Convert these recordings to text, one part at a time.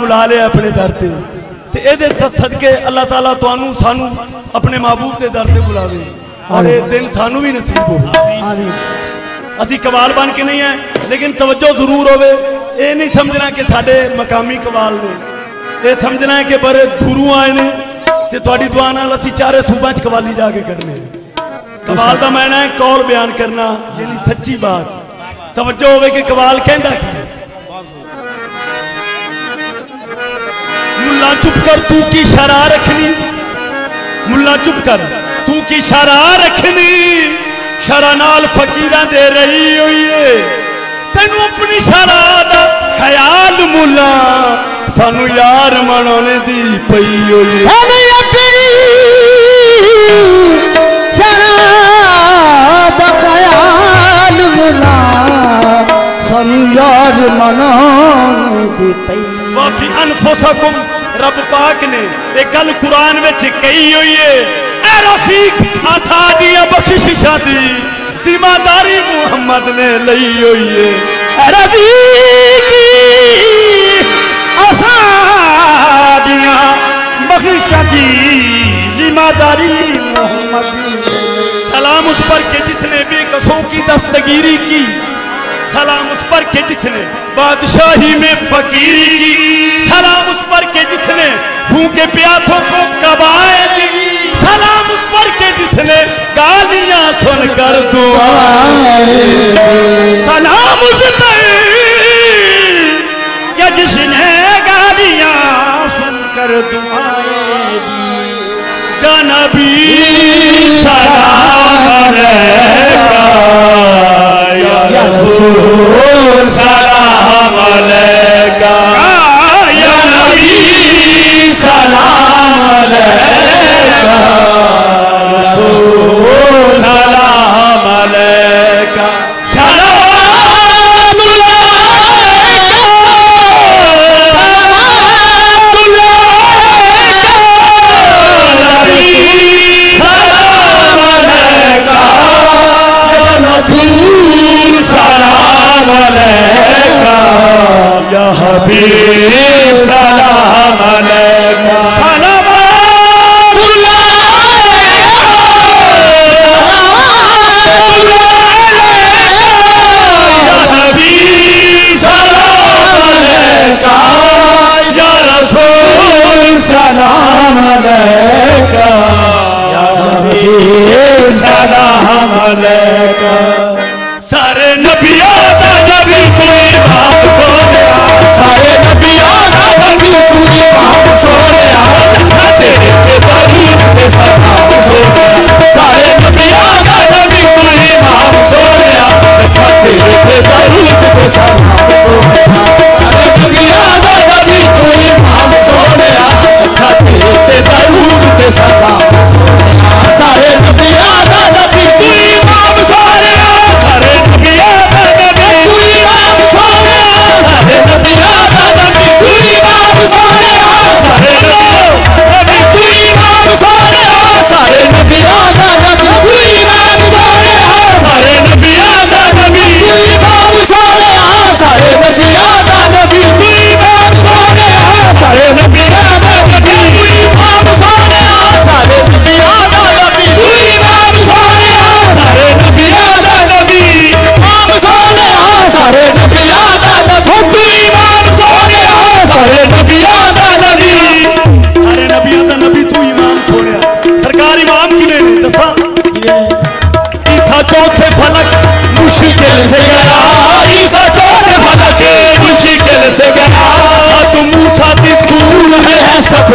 بلا لیا اپنے در تے۔ تے اے دے اللہ تعالیٰ توانوں سانوں اپنے محبوب کے در سے بلا اور اے دن سانوں بھی نصیب ہو آمین۔ بن کے نہیں ہے لیکن توجہ ضرور ہوے اے نہیں سمجھنا کہ ساڈے مقامی کبال نے۔ یہ سمجھنا ہے کہ بڑے دوروں آئے نے۔ تے تواڈی دعا نال اسی چارے صوباں وچ جا کے کرنے۔ قوال کا مائنا ہے قول بیان کرنا یعنی سچی بات۔ توجہ ہوے کہ قوال کہندا ملا چپ کر تو کی شرع رکھنی؟ ملا چپ کر تو کی شرع رکھنی؟ شرع نال فقیران دے رہی ہوئی ہے۔ اپنی شرع دا خیال ملا۔ سانو یار منونے دی پئی ہوئی ہمیں اپنی شرع دا خیال ملا۔ سانو یار منونے دی پئی۔ وفي أنفسكم رب پاک نے ایک گل قرآن میں چھکئی ہوئی ہے۔ اے رفیق آسانی بخششہ دی ذمہ داری محمد نے لئی ہوئی ہے۔ اے رفیق آسانیاں بخششہ دی ذمہ داری محمد نے سلام اس پر کے جتنے بے قصوں کی دستگیری کی۔ سلام اس پر کے جتنے بادشاہی میں فقیری کی۔ بھوکے پیاسوں کو کبائے دی سلام اس پر کے جس نے گالیاں سن کر دعائے سلام اس پر کہ جس نے گالیاں سن کر دعائے جنبی سلام علیکہ یا رسول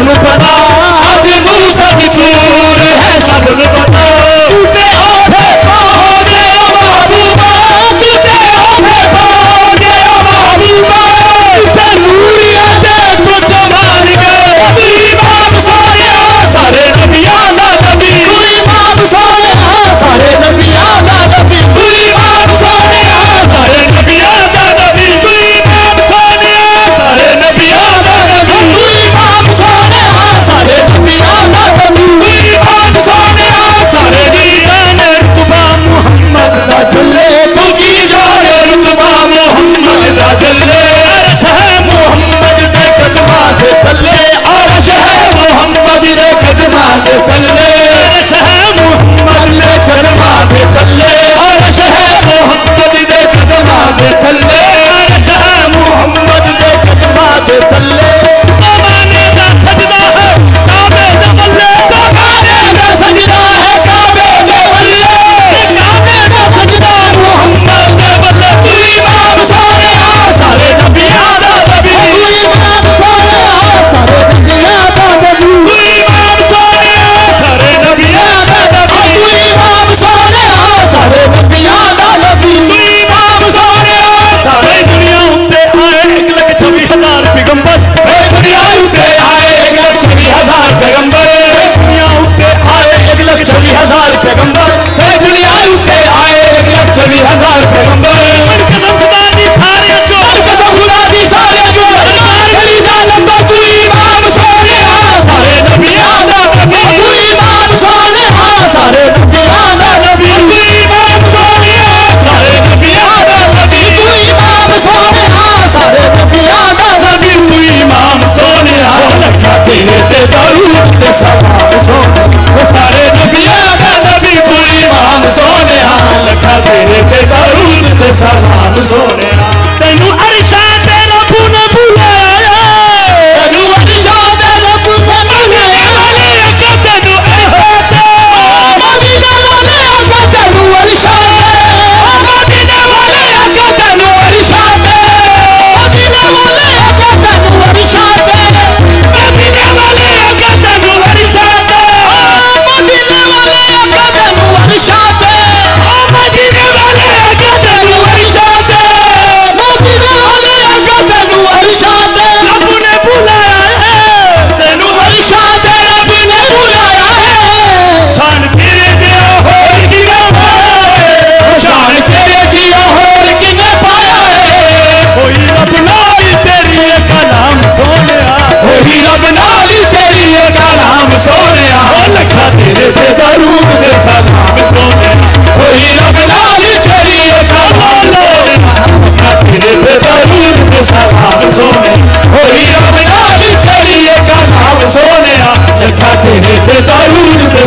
no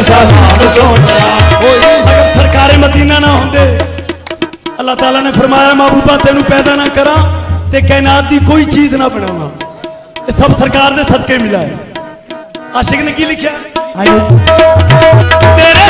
صاحب سونا اگر سرکار مدینہ نہ ہوندے اللہ تعالیٰ نے فرمایا محبوبہ تینوں پیدا نہ کرا تے کائنات دی کوئی چیز نہ بنا یہ سب سرکار دے صدقے ملا ہے عاشق نے کی لکھا تیرے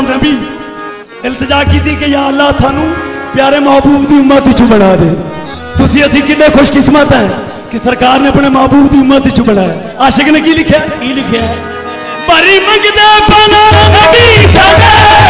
کرم نبی التجا کی تھی کہ یا اللہ تھانو پیارے محبوب دی امت وچ بنا دے۔ تسی اسی کنے خوش قسمت ہے کہ سرکار نے اپنے محبوب دی امت وچ ہے عاشق نے کی لکھیا؟ کی لکھیا ہے؟ بری مگدہ بنا نبی سدا